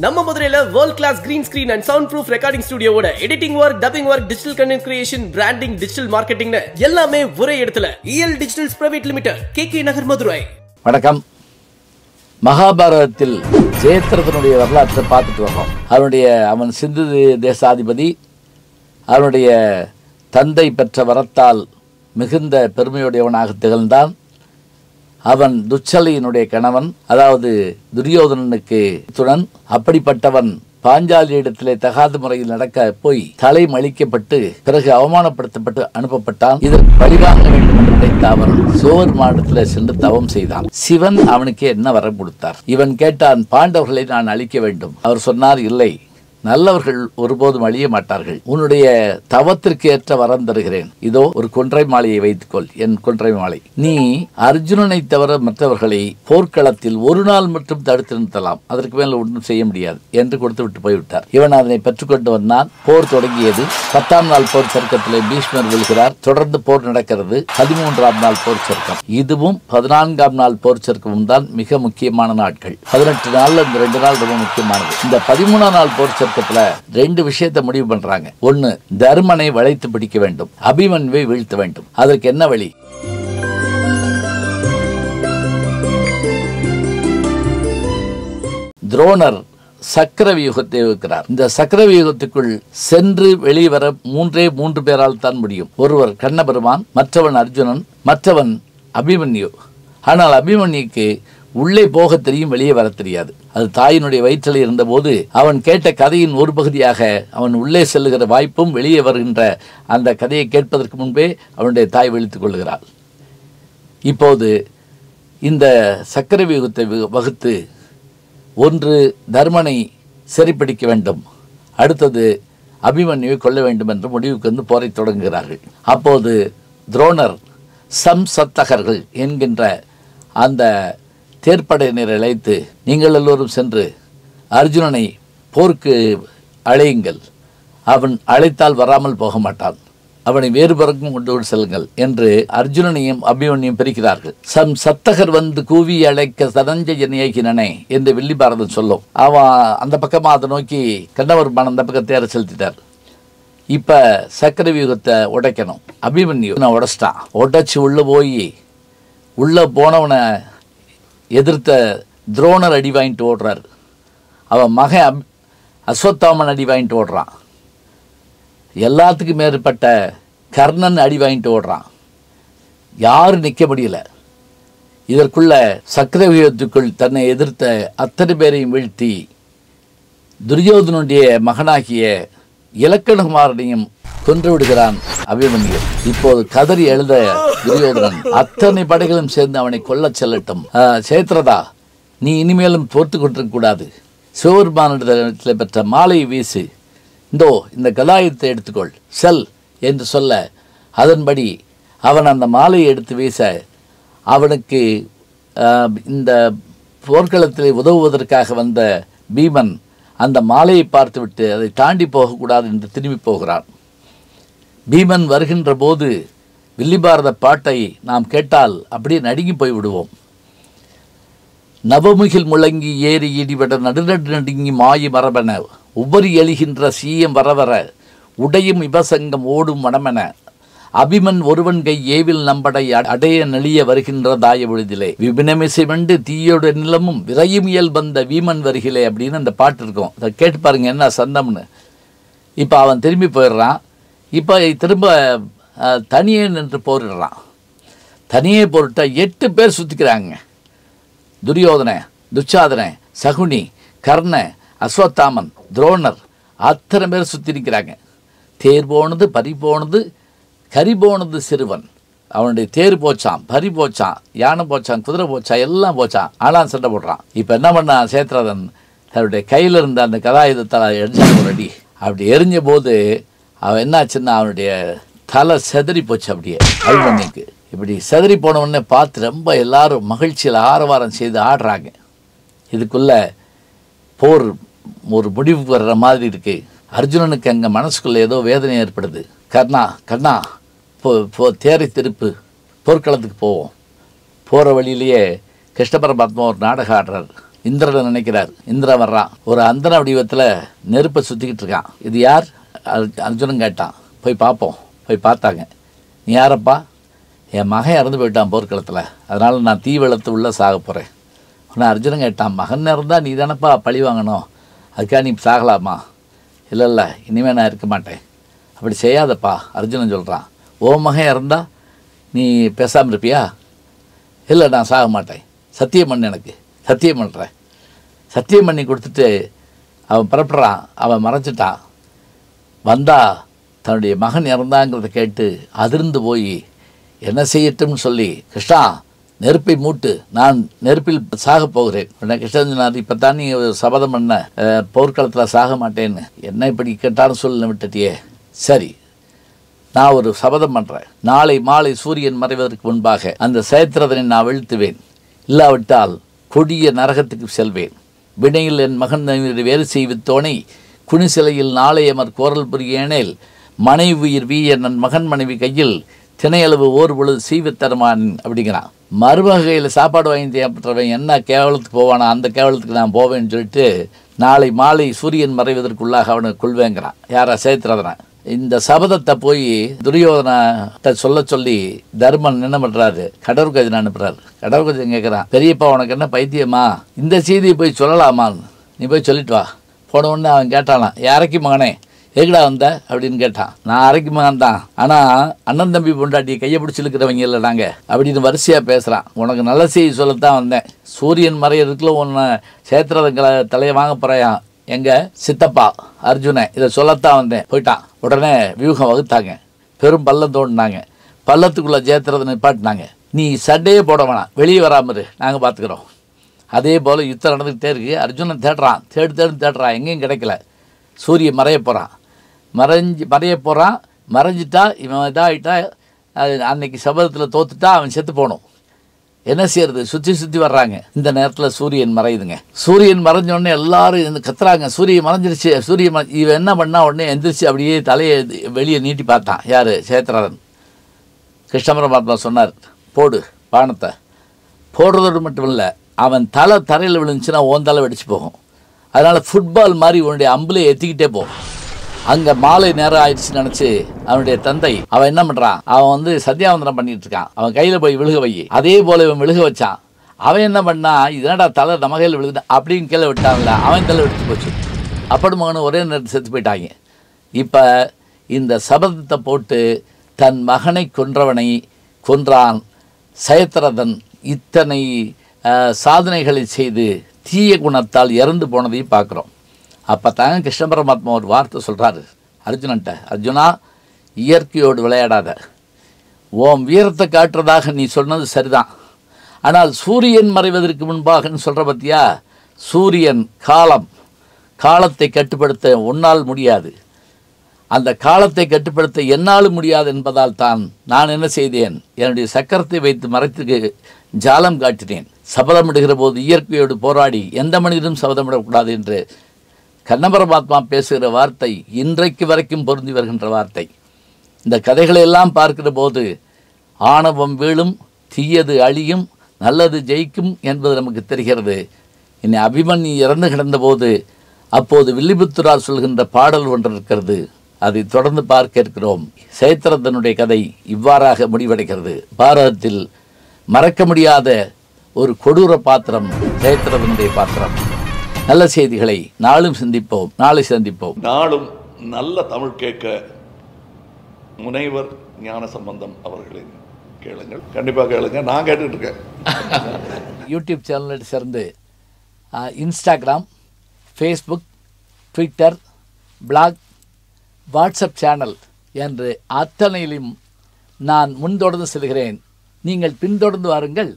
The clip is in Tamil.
நம்ம மதுரையில world class green screen and sound proof recording ஸ்டுடியோட editing work dubbing work digital content creation branding digital marketing எல்லாமே ஒரே இடத்துல. E L digitals private limited K K Nagar Madurai வணக்கம். மகாபாரதத்தில் ஜெயத்ரதனுடைய வரலாற்றை பார்த்துட்டு வரோம் அவனுடைய அவன் சிந்து தேசாதிபதி அவனுடைய தந்தை பெற்ற வரத்தால் மிகுந்த பெருமையுடையவனாக திகழ்ந்தான். அவன் துச்சலையினுடைய கணவன் அதாவது துரியோதனனுக்கு துணன் அப்படிப்பட்டவன் பாஞ்சாலி இடத்திலே தகாத முறையில் நடக்க போய் தலை மழிக்கப்பட்டு பிறகு அவமானப்படுத்தப்பட்டு அனுப்பப்பட்டான். இதற்கு பழிவாங்க வேண்டும் என்று நினைத்த அவன் சோர் மாடத்தில் சென்று தவம் செய்தான். சிவன் அவனுக்கு என்ன வரம் கொடுத்தார்? இவன் கேட்டான் பாண்டவர்களை நான் அழிக்க வேண்டும். அவர் சொன்னார் இல்லை நல்லவர்கள் ஒருபோதும் அழிய மாட்டார்கள். உன்னுடைய தவத்திற்கு ஏற்ற வரம் தருகிறேன். இதோ ஒரு கொன்றை மாலையை வைத்துக்கொள். என் கொன்றை மாலை. நீ அர்ஜுனனை தவிர மற்றவர்களை போர்க்களத்தில் ஒரு நாள் மட்டும் தடுத்து நிறுத்தலாம். அதற்கு மேல் ஒன்றும் செய்ய முடியாது என்று கொடுத்து விட்டு போய்விட்டார். இவன் அதனை பெற்றுக்கொண்டு வந்தான். போர் தொடங்கியது. பத்தாம் நாள் போர் சர்க்கத்தில் பீஷ்மர் விழுகிறார். தொடர்ந்து போர் நடக்கிறது. பதிமூன்றாம் நாள் போர் சர்க்கம். இதுவும் பதினான்காம் நாள் போர் சர்க்கமும் தான் மிக முக்கியமான நாட்கள். பதினெட்டு நாள் இந்த ரெண்டு நாள் ரொம்ப முக்கியமானது. இந்த பதிமூணாம் நாள் போர் சர்க்கத்துல ரெண்டு விஷயத்தை முடிவு பண்றாங்க. ஒண்ணு தர்மனை வளைத்து பிடிக்க வேண்டும். அபிமன்வை வீழ்த்த வேண்டும். அதற்கு என்ன வழி? துரோணர் சக்கர வியூகத்தை இந்த சக்கர வியூகத்துக்குள் சென்று வெளிவர மூன்றே மூன்று பேரால் தான் முடியும். ஒருவர் கண்ணபெருமான் மற்றவன் அர்ஜுனன் மற்றவன் அபிமன்யு. ஆனால் அபிமன்யுக்கு உள்ளே போக தெரியும் வெளியே வர தெரியாது. அது தாயினுடைய வயிற்றில் இருந்தபோது அவன் கேட்ட கதையின் ஒரு பகுதியாக அவன் உள்ளே செல்லுகிற வாய்ப்பும் வெளியே வருகின்ற அந்த கதையை கேட்பதற்கு முன்பே அவனுடைய தாய் விழித்துக் கொள்கிறாள் இப்போது இந்த சக்கர வியூகத்தை வகுத்து ஒன்று தர்மனை சிறைப்பிடிக்க வேண்டும். அடுத்தது அபிமன்யுவை கொள்ள வேண்டும் என்று முடிவுக்கு வந்து போரை தொடங்குகிறார்கள். அப்போது துரோணர் சம்சத்தகர்கள் என்கின்ற அந்த தேர்ப்படையினரை அழைத்து நீங்கள் எல்லோரும் சென்று அர்ஜுனனை போருக்கு அழையுங்கள். அவன் அழைத்தால் வராமல் போக மாட்டான். அவனை வேறு பிறக்கும் கொண்டு செல்லுங்கள் என்று அர்ஜுனனையும் அபிமன்யும் பிரிக்கிறார்கள். சம் சத்தகர் வந்து கூவி அழைக்க சதஞ்சயன் ஏகினனே என்று வில்லி பாரதம் சொல்லும். அவன் அந்த பக்கமாக அதை நோக்கி கண்ணவர்மான் அந்த பக்கத்தை தேர செலுத்திட்டார். இப்போ சக்கர வியூகத்தை உடைக்கணும். அபிமன்யு நான் உடச்சிட்டான் உடைச்சு உள்ளே போய் உள்ளே போனவனை எதிர்த்த துரோணர் அடி வாங்கிட்டு ஓடுறார். அவன் மகன் அப் அஸ்வத்தாமன் அடி வாங்கிட்டு ஓடுறான். எல்லாத்துக்கும் மேற்பட்ட கர்ணன் அடி வாங்கிட்டு ஓடுறான். யாரும் நிற்க முடியல. இதற்குள்ள சக்கரவியூகத்துக்குள் தன்னை எதிர்த்த அத்தனை பேரையும் வீழ்த்தி துரியோதனுடைய மகனாகிய இலக்கணகுமாரனையும் கொன்று விடுகிறான் அபிமன்யு. இப்போது கதறி எழுத துரியோதனன் அத்தனை படைகளும் சேர்ந்து அவனை கொல்லச் செல்லட்டும். சேத்ரதா நீ இனிமேலும் தோற்று கொண்டிருக்க கூடாது. சிவபெருமானிடத்தில் பெற்ற மாலையை வீசு. இந்தோ இந்த கலாயத்தை எடுத்துக்கொள். செல் என்று சொல்ல அதன்படி அவன் அந்த மாலையை எடுத்து வீச அவனுக்கு இந்த போர்க்களத்தில் உதவுவதற்காக வந்த பீமன் அந்த மாலையை பார்த்துவிட்டு அதை தாண்டி போகக்கூடாது என்று திரும்பி போகிறான். பீமன் வருகின்ற போது வில்லிபாரத பாட்டை நாம் கேட்டால் அப்படியே நடுங்கி போய் விடுவோம். நவமுகில் முழங்கி ஏறி இடிபட நடுநடு நடுங்கி மாயி மரபென உபரி எழுகின்ற சீயம் வரவர உடையும் இபசங்கம் ஓடும் வனமென அபிமன் ஒருவன் கை ஏவில் நம்படை அடைய நெளிய வருகின்ற தாய விழுதிலே விபினமிசை வண்டு தீயோட நிலமும் விரையும் இயல் வந்த வீமன் வருகிலே அப்படின்னு அந்த பாட்டு இருக்கும். அதை கேட்டு பாருங்க என்ன சந்தம்னு. இப்போ அவன் திரும்பி போயிடுறான். இப்போ திரும்ப தனியே நின்று போரிடுறான். தனியே போரிட்டால் எட்டு பேர் சுற்றிக்கிறாங்க துரியோதனை துச்சாதனை சகுனி கர்ண அஸ்வத்தாமன் துரோணர் அத்தனை பேர் சுற்றி நிற்கிறாங்க தேர் போனது பறி போனது கரி போனது சிறுவன். அவனுடைய தேர் போச்சான் பறி போச்சான் யானை போச்சான் குதிரை போச்சான் எல்லாம் போச்சான். ஆனால் சண்டை போடுறான். இப்போ என்ன பண்ணான் சேத்ரதன்? தன்னுடைய கையில் இருந்த அந்த கதாயுதத்தால் எரிஞ்சான் ஒரு அடி. அப்படி எரிஞ்ச போது அவன் என்னாச்சுன்னா அவனுடைய தலை செதறி போச்சு அப்படியே அபிமன்யுக்கு இப்படி செதறி போனவுடனே பார்த்து ரொம்ப எல்லாரும் மகிழ்ச்சியில் ஆரவாரம் செய்து ஆடுறாங்க. இதுக்குள்ள போர் ஒரு முடிவுக்கு வர்ற மாதிரி இருக்கு. அர்ஜுனனுக்கு அங்கே மனசுக்குள்ளே ஏதோ வேதனை ஏற்படுது. கர்ணா கர்ணா போ போ தேரை திருப்பு. போர்க்களத்துக்கு போவோம். போகிற வழியிலேயே கிருஷ்ண பரமாத்மா ஒரு நாடகம் ஆடுறார். இந்திரனை நினைக்கிறார். இந்திரன் வர்றான். ஒரு அந்தன வடிவத்தில் நெருப்பை சுற்றிக்கிட்டு இருக்கான். இது யார்? அர்ஜுனன் கேட்டான் போய் பார்ப்போம் போய் பார்த்தாங்க. நீ யாரப்பா? என் மகன் இறந்து போயிட்டான் போர்க்களத்தில். அதனால் நான் தீ வெள்ளத்து உள்ளே சாக போகிறேன் உடனே அர்ஜுனன் கேட்டான் மகன் இருந்தால் நீ தானப்பா பழி வாங்கணும்? அதுக்காக நீ சாகலாமா? இல்லை இல்லை இனிமேல் நான் இருக்க மாட்டேன். அப்படி செய்யாதப்பா அர்ஜுனன் சொல்கிறான் ஓ மகன் இறந்தால் நீ பேசாமல் இருப்பியா? இல்லை நான் சாக மாட்டேன். சத்தியம் பண்ணு எனக்கு. சத்தியம் பண்ணுறேன் சத்தியம் பண்ணி கொடுத்துட்டு அவன் புறப்படுறான். அவன் மறைச்சிட்டான் வந்தா தன்னுடைய மகன் இறந்தாங்கிறத கேட்டு அதிர்ந்து போய் என்ன செய்யட்டும்னு சொல்லி கிருஷ்ணா நெருப்பை மூட்டு நான் நெருப்பில் சாக போகிறேன். உடனே கிருஷ்ணன் சொன்னார் இப்போ தான் நீ சபதம் பண்ண போர்க்களத்தில் சாக மாட்டேன்னு. என்ன இப்படி கேட்டாலும் சொல்ல விட்டுட்டியே. சரி நான் ஒரு சபதம் பண்ணுறேன் நாளை மாலை சூரியன் மறைவதற்கு முன்பாக அந்த சேத்திரதனை நான் வீழ்த்துவேன். இல்லாவிட்டால் கொடிய நரகத்துக்கு செல்வேன். வினையில் என் மகன் வேலை வேறு செய்வித்தோனை குனிசிலையில் நாளையமர் கோரல் புரியேனில் மனைவி உயிர் வீய நன் மகன் மனைவி கையில் திணையளவு ஓர் பொழுது சீவித்தருமான் அப்படிங்கிறான். மருமகையில் சாப்பாடு வாங்கி தேவைப்பட்டவன் என்ன கேவலத்துக்கு போவானா அந்த கேவலத்துக்கு நான் போவேன்னு சொல்லிட்டு நாளை மாலை சூரியன் மறைவதற்குள்ளாக அவனை கொள்வேங்கிறான். யாரா சேத்திரதனை இந்த சபதத்தை போய் துரியோதனத்தை சொல்ல சொல்லி தர்மன் என்ன பண்ணுறாரு கடவுர்கஜன் அனுப்புறாரு. கடவுர்கஜன் கேட்குறான் பெரியப்பா உனக்கு என்ன பைத்தியமா? இந்த செய்தியை போய் சொல்லலாமான்னு. நீ போய் சொல்லிட்டு வா. போன உடனே அவன் கேட்டானாம் யாரைக்கு மகனே? எங்கடா வந்த? அப்படின்னு கேட்டான். நான் அரைக்கு மகன் தான் ஆனால் அண்ணன் தம்பி பொண்டாட்டி கையை பிடிச்சிருக்கிறவங்க இல்லை நாங்கள் அப்படின்னு வரிசையாக பேசுகிறான் உனக்கு நல்ல செய்தி சொல்லத்தான் வந்தேன். சூரியன் மறையிறதுக்குள்ள உன்னை சேத்திரங்களை தலையை வாங்க போகிறான் எங்கள் சித்தப்பா அர்ஜுனன் இதை சொல்லத்தான் வந்தேன். போயிட்டான். உடனே வியூகம் வகுத்தாங்க. பெரும் பள்ளம் தோண்டினாங்க. பள்ளத்துக்குள்ளே ஜெயத்திரதை நிப்பாட்டினாங்க. நீ சண்டையே போட வேணாம். வெளியே வராமல் நாங்கள் பார்த்துக்குறோம் அதே போல் யுத்தம் நடந்துக்கிட்டே இருக்குது அர்ஜுனன் தேடுறான். தேடு தேடு தேடுறான். எங்கேயும் கிடைக்கல. சூரியன் மறைய போகிறான் மறைஞ்சு மறைய போகிறான் மறைஞ்சிட்டா இவன் இதாகிட்டா அது அன்னைக்கு சபதத்தில் தோத்துட்டா அவன் செத்து போகணும். என்ன செய்யறது? சுற்றி சுற்றி வர்றாங்க. இந்த நேரத்தில் சூரியன் மறையுதுங்க. சூரியன் மறைஞ்ச உடனே எல்லாரும் இந்த கத்துறாங்க. சூரியன் மறைஞ்சிருச்சு. சூரியன் மறை- இவன் என்ன பண்ணா? உடனே எந்திரிச்சு அப்படியே தலையை வெளியே நீட்டி பார்த்தான். யார்? சேத்ரன் கிருஷ்ணபுரம் பரமாத்மா சொன்னார் போடு பானத்தை போடுறதோடு மட்டும் இல்லை அவன் தலை தரையில் விழுந்துச்சுன்னா ஓன் தலை வெடிச்சு போகும். அதனால் ஃபுட்பால் மாதிரி உன்னுடைய அம்புல ஏற்றிக்கிட்டே போகும் அங்கே மாலை நேரம் ஆயிடுச்சுன்னு நினச்சி அவனுடைய தந்தை அவன் என்ன பண்ணுறான் அவன் வந்து சத்யாவந்தனம் பண்ணிட்டு இருக்கான். அவன் கையில் போய் விழுக வை. அதே போல் இவன் விழுக வச்சான். அவன் என்ன பண்ணா இதனடா தலை நம்ம கையில் விழுது அப்படின்னு கீழே விட்டான்ல அவன் தலை வெடிச்சு போச்சு. அப்படி மகனும் ஒரே நேரத்தில் செத்து போயிட்டாங்க. இப்போ இந்த சபதத்தை போட்டு தன் மகனை கொன்றவனை கொன்றான் சயத்திரதன் இத்தனை சாதனைகளை செய்து தீய குணத்தால் இறந்து போனதையும் பார்க்குறோம். அப்போ தாங்க கிருஷ்ண பரமாத்மா ஒரு வார்த்தை சொல்கிறாரு அர்ஜுனன்ட்ட அர்ஜுனா இயற்கையோடு விளையாடாத. ஓம் வீரத்தை காட்டுறதாக நீ சொன்னது சரிதான். ஆனால் சூரியன் மறைவதற்கு முன்பாகன்னு சொல்கிற பற்றியா சூரியன் காலம். காலத்தை கட்டுப்படுத்த உன்னால் முடியாது. அந்த காலத்தை கட்டுப்படுத்த என்னாலும் முடியாது என்பதால் தான் நான் என்ன செய்தேன்? என்னுடைய சக்கரத்தை வைத்து மறைத்துக்கு ஜாலம் காட்டினேன். சபதமிடுகிற போது இயற்கையோடு போராடி எந்த மனிதனும் சபதமிடக்கூடாது என்று கண்ணபரமாத்மா பேசுகிற வார்த்தை இன்றைக்கு வரைக்கும் பொருந்தி வருகின்ற வார்த்தை. இந்த கதைகளை எல்லாம் பார்க்கிற போது ஆணவம் வீழும் தீயது அழியும் நல்லது ஜெயிக்கும் என்பது நமக்கு தெரிகிறது. இனி அபிமன்யு இறந்து கிடந்தபோது அப்போது வில்லிபுத்துரார் சொல்கின்ற பாடல் ஒன்று இருக்கிறது. அதை தொடர்ந்து பார்க்க இருக்கிறோம். சேத்திரதனுடைய கதை இவ்வாறாக முடிவடைகிறது. பாரதத்தில் மறக்க முடியாத ஒரு கொடூர பாத்திரம் சேத்திரதனுடைய பாத்திரம். நல்ல செய்திகளை நாளும் சிந்திப்போம் நாளை சந்திப்போம். நாளும் நல்ல தமிழ் கேட்க முனைவர் ஞான சம்பந்தம் அவர்களின் கேளுங்கள். கண்டிப்பாக கேளுங்க. நான் கேட்டுட்டு இருக்கேன் யூடியூப் சேனலை சேர்ந்து Instagram Facebook Twitter blog WhatsApp channel என்று அத்தனையிலும் நான் முன்தொடர்ந்து செல்கிறேன். நீங்கள் பின்தொடர்ந்து வாருங்கள்.